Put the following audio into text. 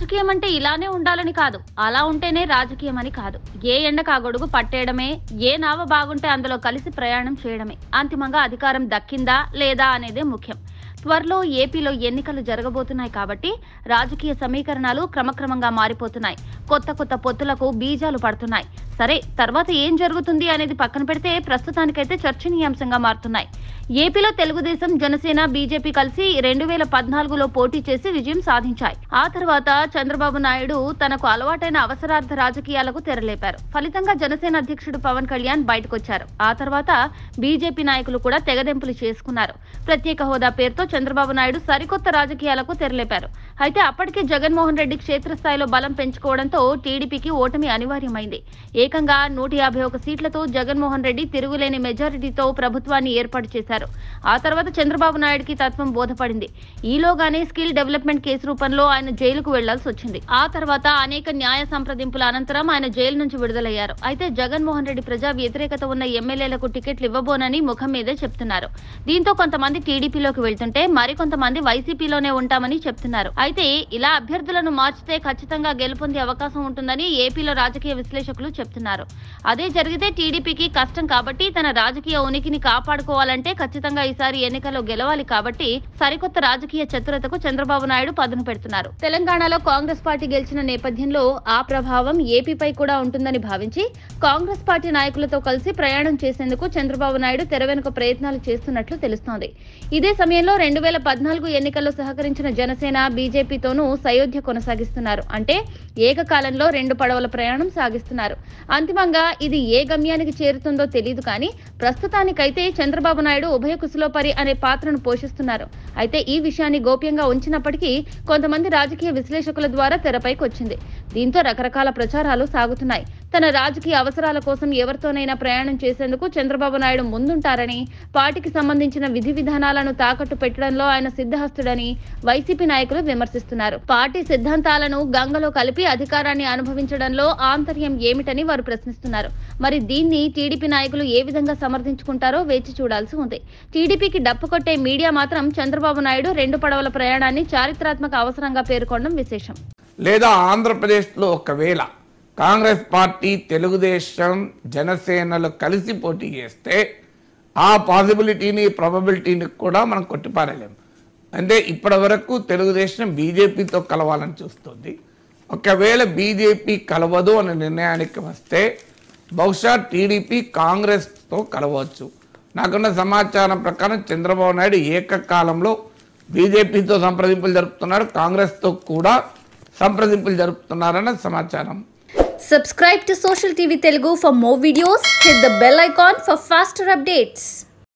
రాజకీయం అంటే ఇలానే ఉండాలని కాదు. అలా ఉంటేనే రాజకీయం అని కాదు. ఏ ఎండ కాగొడుగు గొడుగు పట్టేయడమే ఏ నావ బాగుంటే అందులో కలిసి ప్రయాణం చేయడమే. అంతిమంగా అధికారం దక్కిందా లేదా అనేదే ముఖ్యం. త్వరలో ఏపీలో ఎన్నికలు జరగబోతున్నాయి కాబట్టి రాజకీయ సమీకరణాలు క్రమక్రమంగా మారిపోతున్నాయి. కొత్త కొత్త పొత్తులకు బీజాలు పడుతున్నాయి. సరే తర్వాత ఏం జరుగుతుంది అనేది పక్కన పెడితే ప్రస్తుతానికైతే చర్చనీయాంశంగా మారుతున్నాయి. ఏపీలో తెలుగుదేశం జనసేన బీజేపీ కలిసి రెండు వేల పద్నాలుగులో పోటీ చేసి విజయం సాధించాయి. ఆ తర్వాత చంద్రబాబు నాయుడు తనకు అలవాటైన అవసరార్థ రాజకీయాలకు తెరలేపారు. ఫలితంగా జనసేన అధ్యక్షుడు పవన్ కళ్యాణ్ బయటకొచ్చారు. ఆ తర్వాత బీజేపీ నాయకులు కూడా తెగదెంపులు చేసుకున్నారు. ప్రత్యేక హోదా పేరుతో చంద్రబాబు నాయుడు సరికొత్త రాజకీయాలకు తెరలేపారు. అయితే అప్పటికే జగన్మోహన్ రెడ్డి క్షేత్రస్థాయిలో బలం పెంచుకోవడంతో టీడీపీకి ఓటమి అనివార్యమైంది. ఏకంగా నూట యాభై ఒక సీట్లతో జగన్మోహన్ రెడ్డి తిరుగులేని మెజారిటీతో ప్రభుత్వాన్ని ఏర్పాటు చేశారు. ఆ తర్వాత చంద్రబాబు నాయుడుకి తత్వం బోధపడింది. ఈలోగానే స్కిల్ డెవలప్మెంట్ కేసు రూపంలో ఆయన జైలుకు వెళ్ళాల్సి వచ్చింది. ఆ తర్వాత అనేక న్యాయ సంప్రదింపుల అనంతరం ఆయన జైలు నుంచి విడుదలయ్యారు. అయితే జగన్మోహన్ రెడ్డి ప్రజా వ్యతిరేకత ఉన్న ఎమ్మెల్యేలకు టికెట్లు ఇవ్వబోనని ముఖం మీదే చెప్తున్నారు. దీంతో కొంతమంది టీడీపీలోకి వెళ్తుంటే మరికొంతమంది వైసీపీలోనే ఉంటామని చెప్తున్నారు. అయితే ఇలా అభ్యర్థులను మార్చితే ఖచ్చితంగా గెలుపొందే అవకాశం ఉంటుందని ఏపీలో రాజకీయ విశ్లేషకులు చెప్తున్నారు. అదే జరిగితే టీడీపీకి కష్టం కాబట్టి తన రాజకీయ ఉనికిని కాపాడుకోవాలంటే ఖచ్చితంగా ఈసారి ఎన్నికల్లో గెలవాలి కాబట్టి సరికొత్త రాజకీయ చతురతకు చంద్రబాబు నాయుడు పదును పెడుతున్నారు. తెలంగాణలో కాంగ్రెస్ పార్టీ గెలిచిన నేపథ్యంలో ఆ ప్రభావం ఏపీపై కూడా ఉంటుందని భావించి కాంగ్రెస్ పార్టీ నాయకులతో కలిసి ప్రయాణం చేసేందుకు చంద్రబాబు నాయుడు తెర వెనుక ప్రయత్నాలు చేస్తున్నట్లు తెలుస్తోంది. ఇదే సమయంలో రెండు వేల పద్నాలుగు ఎన్నికల్లో సహకరించిన జనసేన బీజేపీతోనూ సయోధ్య కొనసాగిస్తున్నారు. అంటే ఏకకాలంలో రెండు పడవల ప్రయాణం సాగిస్తున్నారు. అంతిమంగా ఇది ఏ గమ్యానికి చేరుతుందో తెలియదు కానీ ప్రస్తుతానికైతే చంద్రబాబు నాయుడు ఉభయ కుశలోపరి అనే పాత్రను పోషిస్తున్నారు. అయితే ఈ విషయాన్ని గోప్యంగా ఉంచినప్పటికీ కొంతమంది రాజకీయ విశ్లేషకుల ద్వారా తెరపైకి వచ్చింది దీంతో రకరకాల ప్రచారాలు సాగుతున్నాయి. తన రాజకీయ అవసరాల కోసం ఎవరితోనైనా ప్రయాణం చేసేందుకు చంద్రబాబు నాయుడు ముందుంటారని పార్టీకి సంబంధించిన విధి విధానాలను తాకట్టు పెట్టడంలో ఆయన సిద్ధహస్తుడని వైసీపీ నాయకులు విమర్శిస్తున్నారు. పార్టీ సిద్ధాంతాలను గంగలో కలిపి అధికారాన్ని అనుభవించడంలో ఆంతర్యం ఏమిటని వారు ప్రశ్నిస్తున్నారు. మరి దీన్ని టీడీపీ నాయకులు ఏ విధంగా సమర్థించుకుంటారో వేచి చూడాల్సి ఉంది. టీడీపీకి డప్పు కొట్టే మీడియా మాత్రం చంద్రబాబు నాయుడు రెండు పడవల ప్రయాణాన్ని చారిత్రాత్మక అవసరంగా పేర్కొనడం విశేషం. లేదా ఆంధ్రప్రదేశ్లో ఒకవేళ కాంగ్రెస్ పార్టీ తెలుగుదేశం జనసేనలు కలిసి పోటీ చేస్తే ఆ పాసిబిలిటీని ప్రాబబిలిటీని కూడా మనం కొట్టిపారలేము అంటే ఇప్పటి వరకు తెలుగుదేశం బీజేపీతో కలవాలని చూస్తుంది. ఒకవేళ బీజేపీ కలవదు అనే నిర్ణయానికి వస్తే బహుశా టీడీపీ కాంగ్రెస్తో కలవచ్చు. నాకున్న సమాచారం ప్రకారం చంద్రబాబు నాయుడు ఏకకాలంలో బీజేపీతో సంప్రదింపులు జరుపుతున్నాడు. కాంగ్రెస్తో కూడా సంప్రదింపులు జరుపుతున్నారన్న సమాచారం. Subscribe to Social TV Telugu for more videos. Hit the bell icon for faster updates.